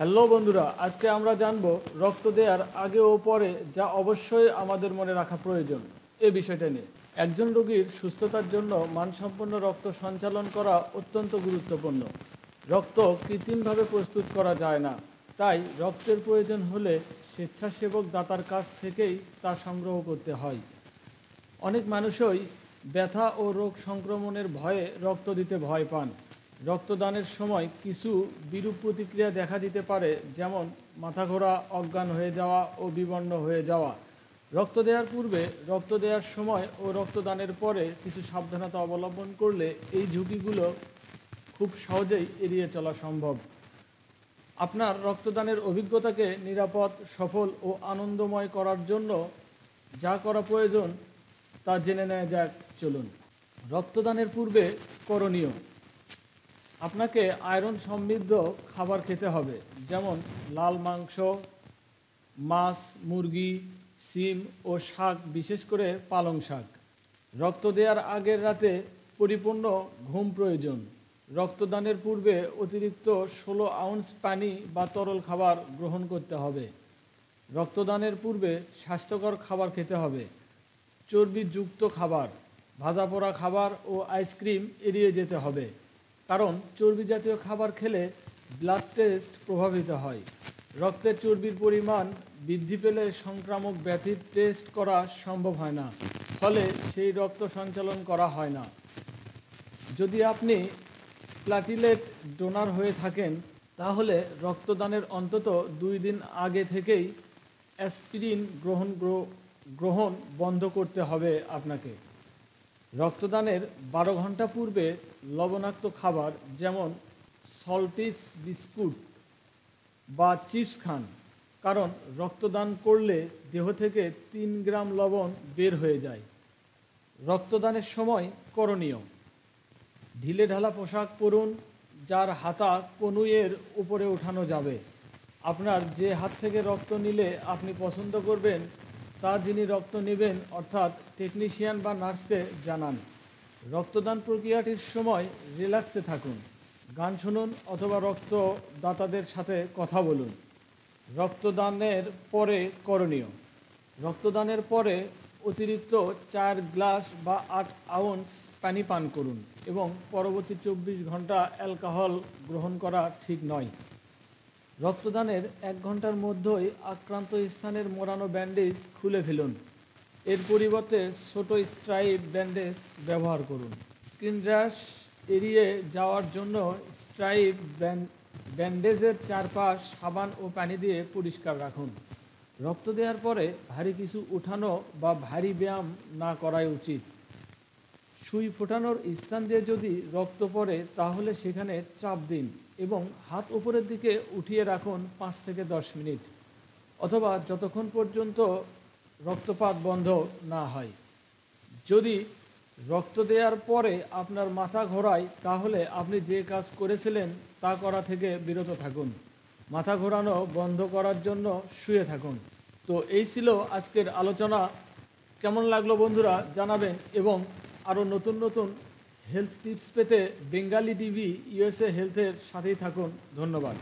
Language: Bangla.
হ্যালো বন্ধুরা, আজকে আমরা জানব রক্ত দেওয়ার আগে ও পরে যা অবশ্যই আমাদের মনে রাখা প্রয়োজন। এ বিষয়টা নিয়ে। একজন রোগীর সুস্থতার জন্য মানসম্পন্ন রক্ত সঞ্চালন করা অত্যন্ত গুরুত্বপূর্ণ। রক্ত কৃত্রিমভাবে প্রস্তুত করা যায় না। তাই রক্তের প্রয়োজন হলে স্বেচ্ছাসেবক দাতার কাছ থেকেই তা সংগ্রহ করতে হয়। অনেক মানুষই ব্যথা ও রোগ সংক্রমণের ভয়ে রক্ত দিতে ভয় পান। রক্তদানের সময় কিছু বিরূপ প্রতিক্রিয়া দেখা দিতে পারে, যেমন মাথা ঘোরা অজ্ঞান হয়ে যাওয়া ও বিবর্ণ হয়ে যাওয়া। রক্ত দেওয়ার পূর্বে রক্ত দেওয়ার সময় ও রক্তদানের পরে কিছু সাবধানতা অবলম্বন করলে এই ঝুঁকিগুলো খুব সহজেই এড়িয়ে চলা সম্ভব। আপনার রক্তদানের অভিজ্ঞতাকে নিরাপদ, সফল ও আনন্দময় করার জন্য যা করা প্রয়োজন তা জেনে নেওয়া যাক। চলুন। রক্তদানের পূর্বে করণীয়। আপনাকে আয়রন সমৃদ্ধ খাবার খেতে হবে, যেমন লাল মাংস, মাছ, মুরগি, সিম ও শাক, বিশেষ করে পালং শাক। রক্ত দেওয়ার আগের রাতে পরিপূর্ণ ঘুম প্রয়োজন। রক্তদানের পূর্বে অতিরিক্ত ষোলো আউন্স পানি বা তরল খাবার গ্রহণ করতে হবে। রক্তদানের পূর্বে স্বাস্থ্যকর খাবার খেতে হবে। চর্বিযুক্ত খাবার ভাজা পোড়া খাবার ও আইসক্রিম এড়িয়ে যেতে হবে। কারণ চর্বি জাতীয় খাবার খেলে ব্লাড টেস্ট প্রভাবিত হয়। রক্তের চর্বির পরিমাণ বৃদ্ধি পেলে সংক্রামক ব্যাধির টেস্ট করা সম্ভব হয় না, ফলে সেই রক্ত সঞ্চালন করা হয় না। যদি আপনি প্লাটিলেট ডোনার হয়ে থাকেন, তাহলে রক্তদানের অন্তত দুই দিন আগে থেকেই অ্যাসপিরিন গ্রহণ গ্র- গ্রহণ বন্ধ করতে হবে আপনাকে। রক্তদানের বারো ঘণ্টা পূর্বে লবণাক্ত খাবার যেমন সল্টিস বিস্কুট বা চিপস খান, কারণ রক্তদান করলে দেহ থেকে তিন গ্রাম লবণ বের হয়ে যায়। রক্তদানের সময় করণীয়, ঢিলে ঢালা পোশাক পরুন যার হাতা কনুইয়ের উপরে ওঠানো যাবে। আপনার যে হাত থেকে রক্ত নিলে আপনি পছন্দ করবেন তা যিনি রক্ত নেবেন, অর্থাৎ টেকনিশিয়ান বা নার্সকে জানান। রক্তদান প্রক্রিয়াটির সময় রিল্যাক্সে থাকুন। গান শুনুন অথবা রক্তদাতাদের সাথে কথা বলুন। রক্তদানের পরে করণীয়। রক্তদানের পরে অতিরিক্ত চার গ্লাস বা আট আউন্স পানি পান করুন এবং পরবর্তী চব্বিশ ঘণ্টা অ্যালকোহল গ্রহণ করা ঠিক নয়। রক্তদানের এক ঘণ্টার মধ্যেই আক্রান্ত স্থানের মোড়ানো ব্যান্ডেজ খুলে ফেলুন। এর পরিবর্তে ছোট স্ট্রাইপ ব্যান্ডেজ ব্যবহার করুন। স্কিন র্যাশ এড়িয়ে যাওয়ার জন্য স্ট্রাইপ ব্যান্ডেজের চারপাশ সাবান ও পানি দিয়ে পরিষ্কার রাখুন। রক্ত দেওয়ার পরে ভারী কিছু উঠানো বা ভারী ব্যায়াম না করাই উচিত। সুই ফোটানোর স্থান দিয়ে যদি রক্ত পড়ে, তাহলে সেখানে চাপ দিন। এবং হাত উপরের দিকে উঠিয়ে রাখুন পাঁচ থেকে দশ মিনিট, অথবা যতক্ষণ পর্যন্ত রক্তপাত বন্ধ না হয়। যদি রক্ত দেওয়ার পরে আপনার মাথা ঘোরায়, তাহলে আপনি যে কাজ করেছিলেন তা করা থেকে বিরত থাকুন। মাথা ঘোরানো বন্ধ করার জন্য শুয়ে থাকুন। তো এই ছিল আজকের আলোচনা। কেমন লাগল বন্ধুরা জানাবেন, এবং আরও নতুন নতুন হেলথ টিপস পেতে বেঙ্গালি টিভি ইউএসএ হেলথের সাথেই থাকুন। ধন্যবাদ।